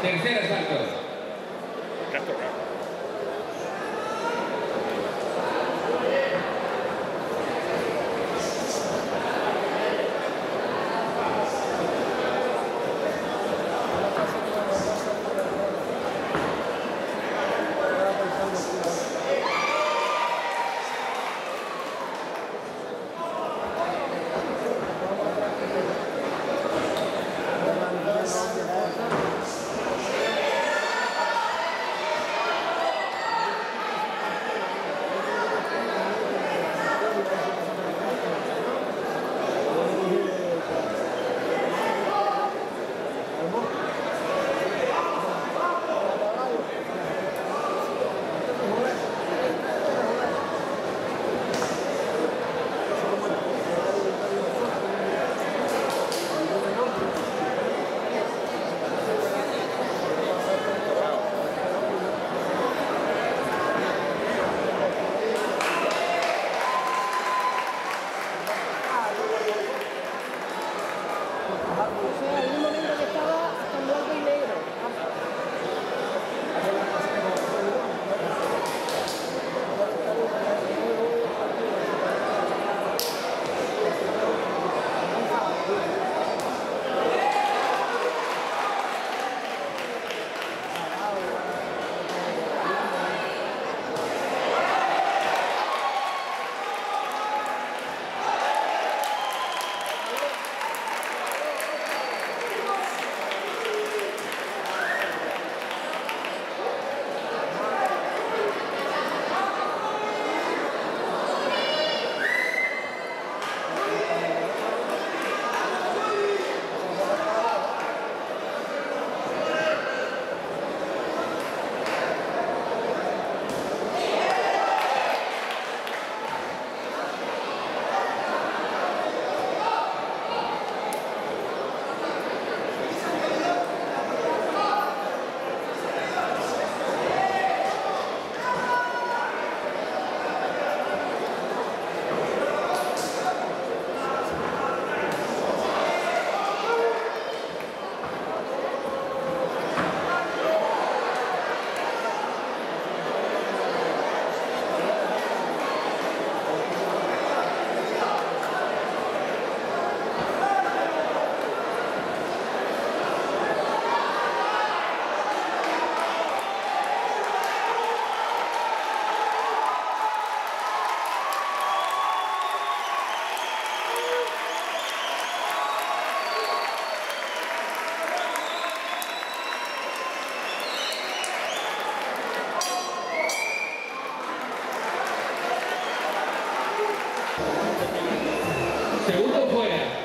Tercer asalto. Hoya.